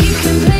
You can